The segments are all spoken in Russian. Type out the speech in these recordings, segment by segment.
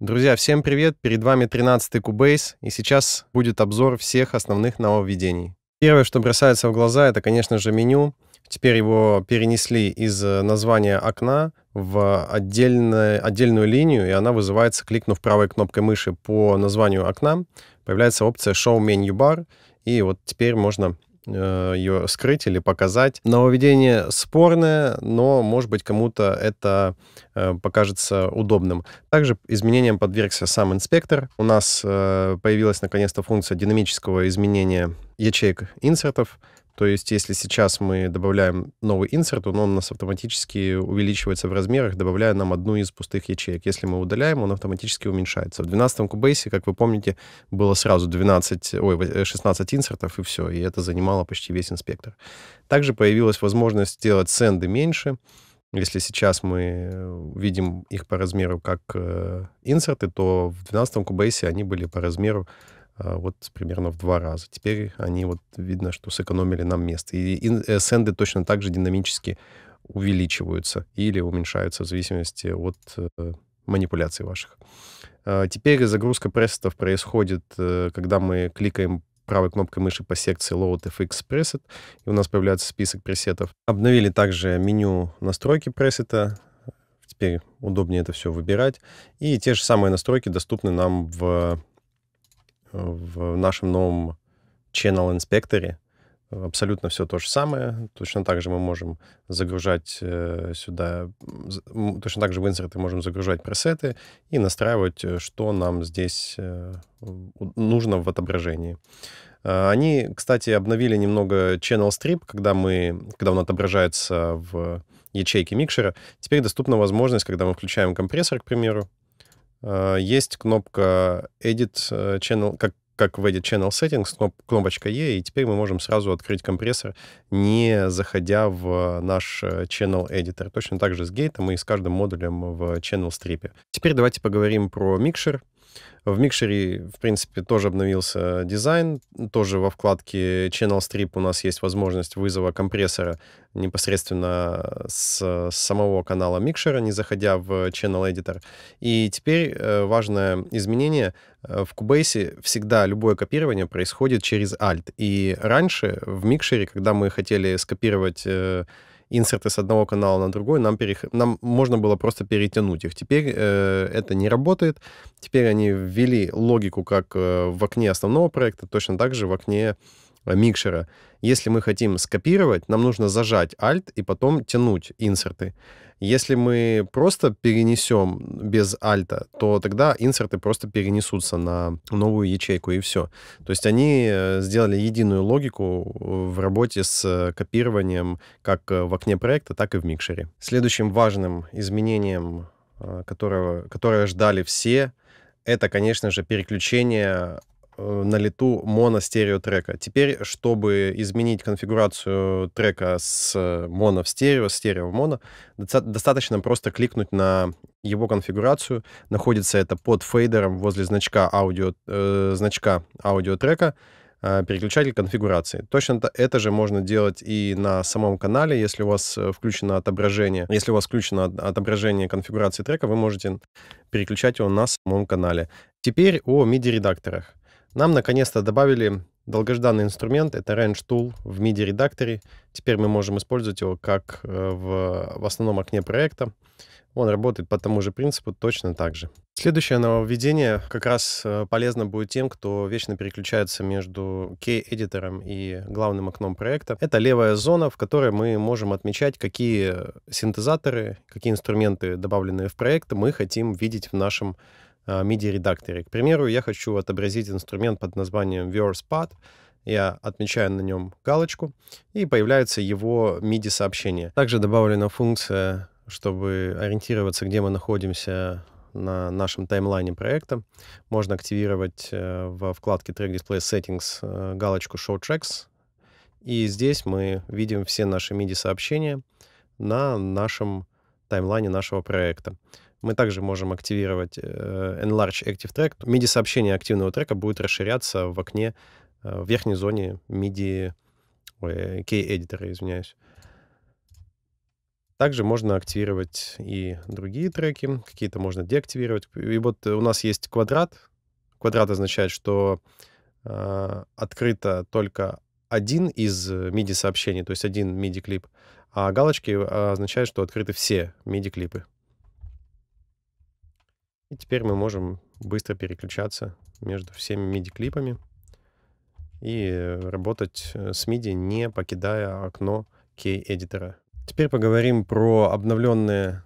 Друзья, всем привет! Перед вами 13-й Cubase, и сейчас будет обзор всех основных нововведений. Первое, что бросается в глаза, это, конечно же, меню. Теперь его перенесли из э, названия окна в отдельную линию, и она вызывается, кликнув правой кнопкой мыши по названию окна. Появляется опция Show Menu Bar, и вот теперь можно ее скрыть или показать. Нововведение спорное, но, может быть, кому-то это э, покажется удобным. Также изменениям подвергся сам инспектор. У нас э, появилась наконец-то функция динамического изменения ячеек инсертов. То есть, если сейчас мы добавляем новый инсерт, он у нас автоматически увеличивается в размерах, добавляя нам одну из пустых ячеек. Если мы удаляем, он автоматически уменьшается. В 12-м Cubase, как вы помните, было сразу 12, ой, 16 инсертов, и все. И это занимало почти весь инспектор. Также появилась возможность сделать сенды меньше. Если сейчас мы видим их по размеру как э, инсерты, то в 12-м Cubase они были по размеру вот примерно в два раза. Теперь они вот видно, что сэкономили нам место. И э, сенды точно так же динамически увеличиваются или уменьшаются в зависимости от э, манипуляций ваших. А, теперь загрузка пресетов происходит, э, когда мы кликаем правой кнопкой мыши по секции Load FX Preset, и у нас появляется список пресетов. Обновили также меню настройки пресета, теперь удобнее это все выбирать. И те же самые настройки доступны нам в в нашем новом Channel инспекторе абсолютно все то же самое. Точно так же мы можем загружать э, сюда, точно так же в инсерты можем загружать пресеты и настраивать, э, что нам здесь э, нужно в отображении. Они, кстати, обновили немного Channel Strip, когда, мы, когда он отображается в ячейке микшера. Теперь доступна возможность, когда мы включаем компрессор, к примеру, есть кнопка Edit э, Channel, как, как в Edit Channel Settings, кноп, кнопочка E, и теперь мы можем сразу открыть компрессор, не заходя в наш э, Channel Editor. Точно так же с гейтом и с каждым модулем в Channel Strip. Теперь давайте поговорим про микшер. В микшере, в принципе, тоже обновился дизайн. Тоже во вкладке Channel Strip у нас есть возможность вызова компрессора непосредственно с самого канала микшера, не заходя в Channel Editor. И теперь э, важное изменение. Э, в Cubase всегда любое копирование происходит через Alt. И раньше в микшере, когда мы хотели скопировать э, инсерты с одного канала на другой, нам, перех... нам можно было просто перетянуть их. Теперь э, это не работает. Теперь они ввели логику как э, в окне основного проекта, точно так же в окне э, микшера. Если мы хотим скопировать, нам нужно зажать Alt и потом тянуть инсерты. Если мы просто перенесем без альта, то тогда инсерты просто перенесутся на новую ячейку, и все. То есть они э, сделали единую логику в работе с копированием как в окне проекта, так и в микшере. Следующим важным изменением, э, которого, которое ждали все, это, конечно же, переключение Э, на лету моно-стерео трека. Теперь, чтобы изменить конфигурацию трека с моно в стерео, стерео в моно, достаточно просто кликнуть на его конфигурацию. Находится это под фейдером возле значка аудио, э, значка аудиотрека, э, переключатель конфигурации. Точно это же можно делать и на самом канале, если у вас э, включено отображение. Если у вас включено отображение конфигурации трека, вы можете переключать его на самом канале. Теперь о MIDI-редакторах. Нам наконец-то добавили долгожданный инструмент, это Range Tool в MIDI-редакторе. Теперь мы можем использовать его как э, в, в основном окне проекта. Он работает по тому же принципу точно так же. Следующее нововведение как раз э, полезно будет тем, кто вечно переключается между K-эдитором и главным окном проекта. Это левая зона, в которой мы можем отмечать, какие синтезаторы, какие инструменты, добавленные в проект, мы хотим видеть в нашем MIDI-редакторе. К примеру, я хочу отобразить инструмент под названием VerSpot. Я отмечаю на нем галочку, и появляется его MIDI-сообщение. Также добавлена функция, чтобы ориентироваться, где мы находимся на нашем таймлайне проекта. Можно активировать э, во вкладке Track Display Settings э, галочку Show Tracks. И здесь мы видим все наши MIDI-сообщения на нашем таймлайне нашего проекта. Мы также можем активировать э, Enlarge Active Track. MIDI-сообщение активного трека будет расширяться в окне э, в верхней зоне MIDI... Ой, K-эдитора, извиняюсь. Также можно активировать и другие треки, какие-то можно деактивировать. И вот у нас есть квадрат. Квадрат означает, что э, открыто только один из MIDI-сообщений, то есть один MIDI-клип, а галочки означают, что открыты все MIDI-клипы. И теперь мы можем быстро переключаться между всеми MIDI-клипами и работать э, с MIDI, не покидая окно Key-эдитора. Теперь поговорим про обновленные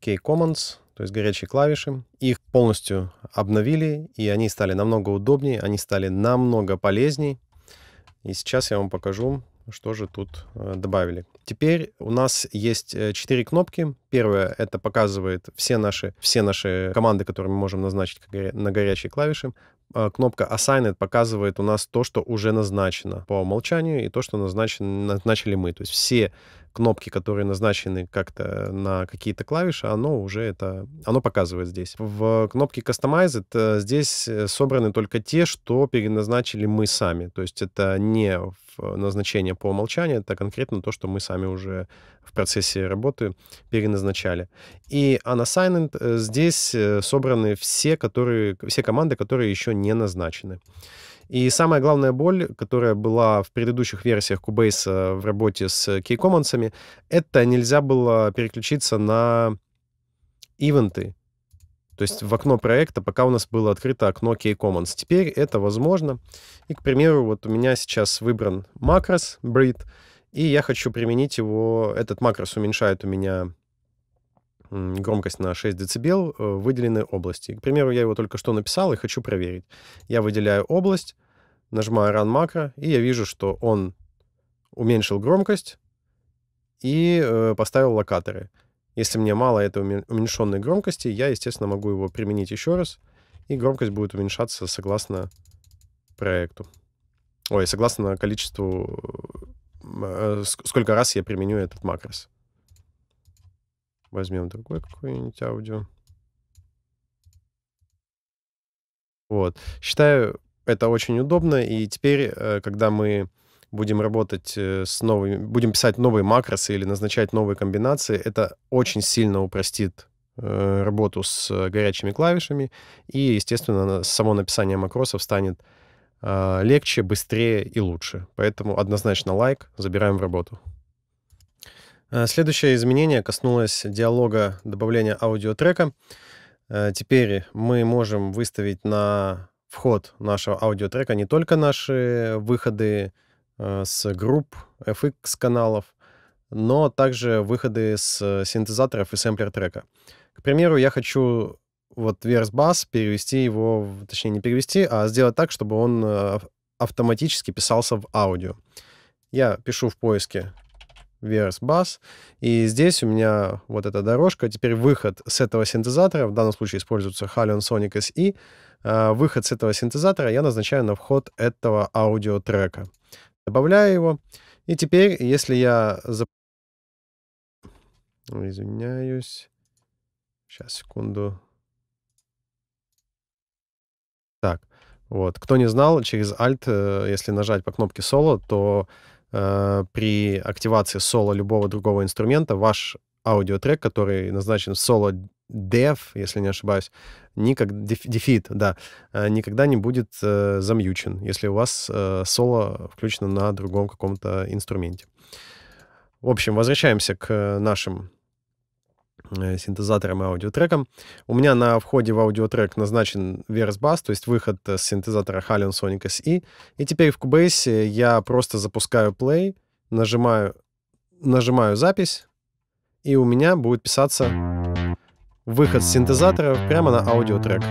Key Commons, то есть горячие клавиши. Их полностью обновили, и они стали намного удобнее, они стали намного полезнее. И сейчас я вам покажу, что же тут э, добавили. Теперь у нас есть э, четыре кнопки. Первая — это показывает все наши, все наши команды, которые мы можем назначить на горячие клавиши. А, кнопка Assign показывает у нас то, что уже назначено по умолчанию, и то, что назначили мы. То есть все кнопки, которые назначены как-то на какие-то клавиши, оно уже это, оно показывает здесь. В кнопке Customize это здесь э, собраны только те, что переназначили мы сами. То есть это не назначение по умолчанию, это конкретно то, что мы сами уже в процессе работы переназначали. И unassigned э, здесь э, собраны все, которые, все команды, которые еще не назначены. И самая главная боль, которая была в предыдущих версиях Cubase в работе с Keycommons, это нельзя было переключиться на ивенты, то есть в окно проекта, пока у нас было открыто окно Keycommons. Теперь это возможно. И, к примеру, вот у меня сейчас выбран макрос breed, и я хочу применить его... Этот макрос уменьшает у меня громкость на 6 дБ в выделенной области. К примеру, я его только что написал и хочу проверить. Я выделяю область, нажимаю Run макро, и я вижу, что он уменьшил громкость и э, поставил локаторы. Если мне мало этой уменьшенной громкости, я, естественно, могу его применить еще раз, и громкость будет уменьшаться согласно проекту. Ой, согласно количеству, э, сколько раз я применю этот макрос. Возьмем другой какой-нибудь аудио. Вот. Считаю это очень удобно, и теперь, э, когда мы будем работать э, с новыми, будем писать новые макросы или назначать новые комбинации, это очень сильно упростит э, работу с горячими клавишами, и, естественно, само написание макросов станет легче, быстрее и лучше. Поэтому однозначно лайк, забираем в работу. Э, следующее изменение коснулось диалога добавления аудиотрека. Э, теперь мы можем выставить на вход нашего аудиотрека не только наши выходы э, с групп FX-каналов, но также выходы с синтезаторов и сэмплер трека. К примеру, я хочу вот верс бас перевести его, точнее не перевести, а сделать так, чтобы он автоматически писался в аудио. Я пишу в поиске Verse Bass. И здесь у меня вот эта дорожка. Теперь выход с этого синтезатора, в данном случае используется Halion Sonic SE. А, выход с этого синтезатора я назначаю на вход этого аудиотрека. Добавляю его. И теперь, если я... Зап... Извиняюсь. Сейчас, секунду. Так, вот. Кто не знал, через Alt, э, если нажать по кнопке соло, то Э, при активации соло любого другого инструмента ваш аудиотрек, который назначен соло dev, если не ошибаюсь, никак, дефит, да, э, никогда не будет э, замьючен, если у вас э, соло включено на другом каком-то инструменте. В общем, возвращаемся к нашим Э, синтезатором и аудиотреком. У меня на входе в аудиотрек назначен Verse Bass, то есть выход с синтезатора Halion Sonic SE. И теперь в Cubase я просто запускаю play, нажимаю, нажимаю запись, и у меня будет писаться выход с синтезатора прямо на аудиотрек.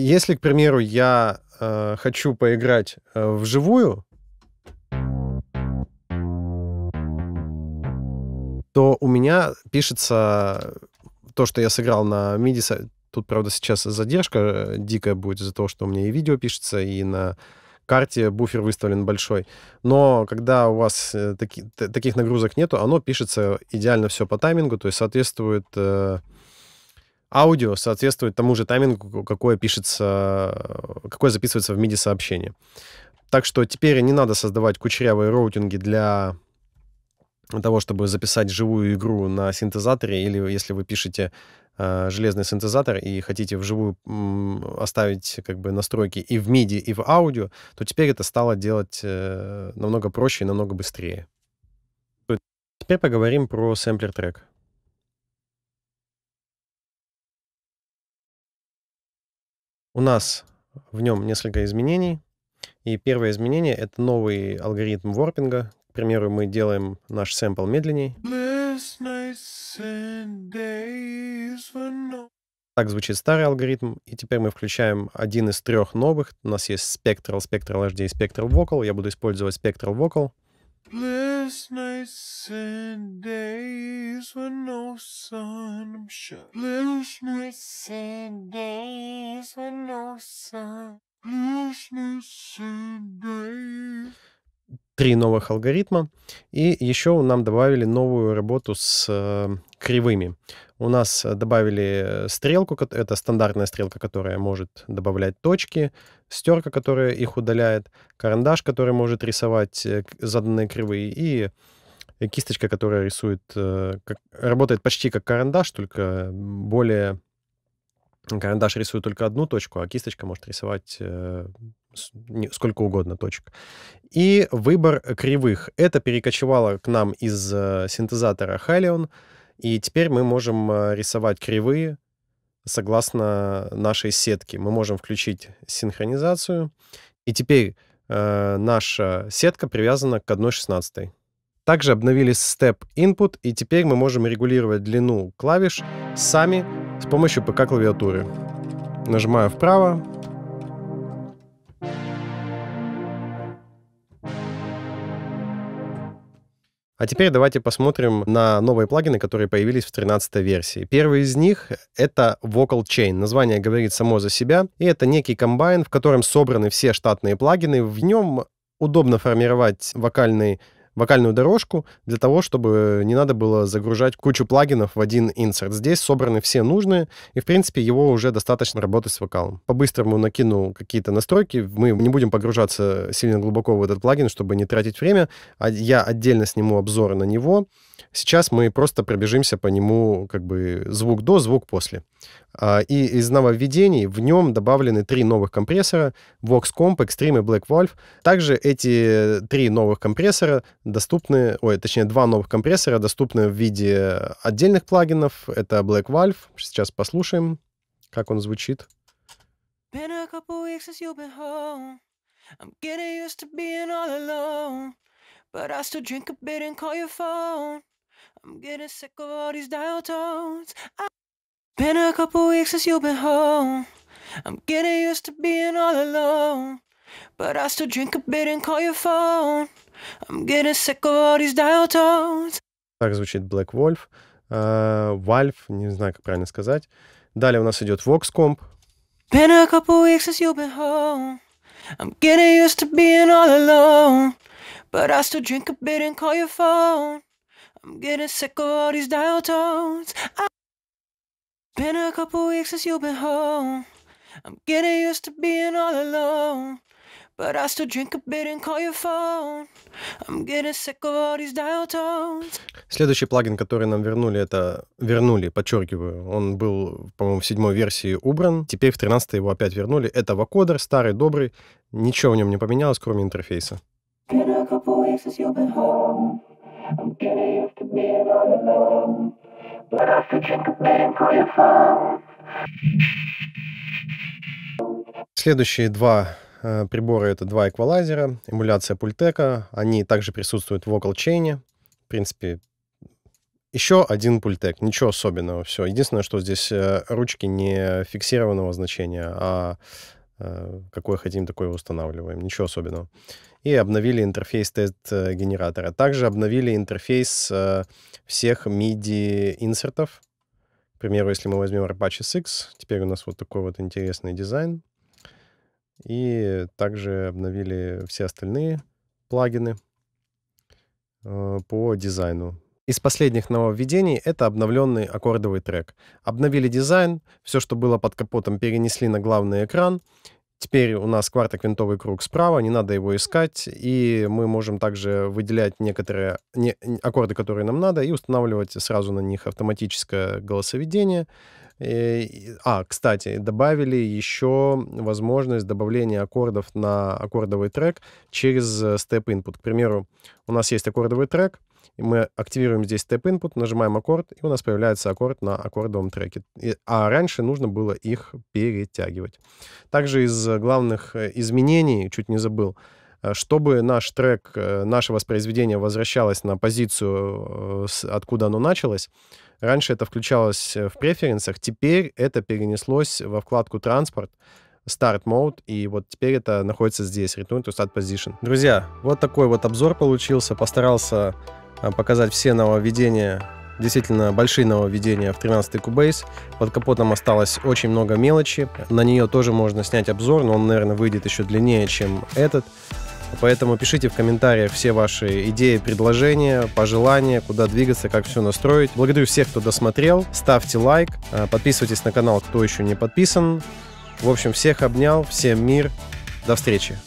Если, к примеру, я э, хочу поиграть э, вживую, то у меня пишется то, что я сыграл на MIDI. Тут, правда, сейчас задержка э, дикая будет из-за того, что у меня и видео пишется, и на карте буфер выставлен большой. Но когда у вас э, таки, таких нагрузок нету, оно пишется идеально все по таймингу, то есть соответствует э, аудио соответствует тому же таймингу, какое пишется, какое записывается в MIDI-сообщение. Так что теперь не надо создавать кучерявые роутинги для того, чтобы записать живую игру на синтезаторе, или если вы пишете э, железный синтезатор и хотите вживую м, оставить как бы настройки и в MIDI, и в аудио, то теперь это стало делать э, намного проще и намного быстрее. Теперь поговорим про сэмплер трек. У нас в нем несколько изменений. И первое изменение — это новый алгоритм ворпинга. К примеру, мы делаем наш сэмпл медленней. Так звучит старый алгоритм, и теперь мы включаем один из трех новых. У нас есть Spectral, Spectral HD и Spectral Vocal. Я буду использовать Spectral Vocal. Bless nights and days when no sun I'm sure. Bless nights and days when no sun. Bless nights and days. Три новых алгоритма. И еще нам добавили новую работу с э, кривыми. У нас добавили стрелку, это стандартная стрелка, которая может добавлять точки, стерка, которая их удаляет, карандаш, который может рисовать э, заданные кривые, и кисточка, которая рисует, э, как, работает почти как карандаш, только более... Карандаш рисует только одну точку, а кисточка может рисовать сколько угодно точек. И выбор кривых. Это перекочевало к нам из синтезатора Halion. И теперь мы можем рисовать кривые согласно нашей сетке. Мы можем включить синхронизацию. И теперь э, наша сетка привязана к 1.16. Также обновили Step Input, и теперь мы можем регулировать длину клавиш сами с помощью ПК-клавиатуры. Нажимаю вправо, А теперь давайте посмотрим на новые плагины, которые появились в 13 версии. Первый из них — это Vocal Chain. Название говорит само за себя. И это некий комбайн, в котором собраны все штатные плагины. В нем удобно формировать вокальный вокальную дорожку для того, чтобы не надо было загружать кучу плагинов в один инсерт. Здесь собраны все нужные, и, в принципе, его уже достаточно работать с вокалом. По-быстрому накину какие-то настройки. Мы не будем погружаться сильно глубоко в этот плагин, чтобы не тратить время. А я отдельно сниму обзор на него. Сейчас мы просто пробежимся по нему как бы звук до, звук после. А, и из нововведений в нем добавлены три новых компрессора VoxComp, Extreme и Black Wolf. Также эти три новых компрессора доступны, ой, точнее, два новых компрессора доступны в виде отдельных плагинов. Это Black Wolf. Сейчас послушаем, как он звучит. Been a couple weeks since you've been home. I'm getting used to being all alone. But I still drink a bit and call your phone. I'm getting sick of all these dial tones. Так звучит Black Wolf. Uh, Valve, не знаю, как правильно сказать. Далее у нас идет VoxComp. Been a couple weeks since you've been home. I'm getting used to being all alone. But I still drink a bit and call your phone. I'm getting sick of all these dial tones. I been a couple weeks since you've been home. I'm getting used to being all alone. But I still drink a bit and call your phone. I'm getting sick of all these dial tones. Следующий плагин, который нам вернули, это вернули, подчеркиваю, он был, по-моему, в седьмой версии убран. Теперь в 13 его опять вернули. Это вокодер, старый, добрый. Ничего в нем не поменялось, кроме интерфейса. Следующие два э, прибора это два эквалайзера, эмуляция пультека. Они также присутствуют в Vocal Chain. В принципе, еще один пультек, ничего особенного. Все. Единственное, что здесь э, ручки не фиксированного значения, а э, какое хотим, такое устанавливаем. Ничего особенного и обновили интерфейс тест-генератора. Также обновили интерфейс всех MIDI-инсертов. К примеру, если мы возьмем Apache SX, теперь у нас вот такой вот интересный дизайн. И также обновили все остальные плагины э, по дизайну. Из последних нововведений это обновленный аккордовый трек. Обновили дизайн, все, что было под капотом, перенесли на главный экран. Теперь у нас квартоквинтовый круг справа, не надо его искать, и мы можем также выделять некоторые не, аккорды, которые нам надо, и устанавливать сразу на них автоматическое голосоведение. И, а, кстати, добавили еще возможность добавления аккордов на аккордовый трек через Step Input. К примеру, у нас есть аккордовый трек, и мы активируем здесь Step Input, нажимаем аккорд, и у нас появляется аккорд на аккордовом треке. А раньше нужно было их перетягивать. Также из главных э, изменений, чуть не забыл, э, чтобы наш трек, э, наше воспроизведение возвращалось на позицию, откуда оно началось, раньше это включалось в преференсах, теперь это перенеслось во вкладку «Транспорт», Start Mode, и вот теперь это находится здесь, Return to Start Position. Друзья, вот такой вот обзор получился. Постарался показать все нововведения, действительно большие нововведения в 13 Cubase. Под капотом осталось очень много мелочи. На нее тоже можно снять обзор, но он, наверное, выйдет еще длиннее, чем этот. Поэтому пишите в комментариях все ваши идеи, предложения, пожелания, куда двигаться, как все настроить. Благодарю всех, кто досмотрел. Ставьте лайк, а, подписывайтесь на канал, кто еще не подписан. В общем, всех обнял, всем мир. До встречи.